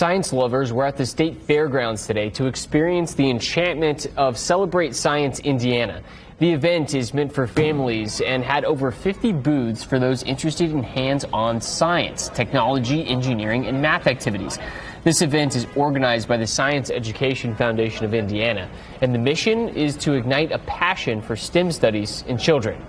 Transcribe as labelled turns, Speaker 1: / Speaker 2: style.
Speaker 1: Science lovers were at the state fairgrounds today to experience the enchantment of Celebrate Science Indiana. The event is meant for families and had over 50 booths for those interested in hands-on science, technology, engineering, and math activities. This event is organized by the Science Education Foundation of Indiana, and the mission is to ignite a passion for STEM studies in children.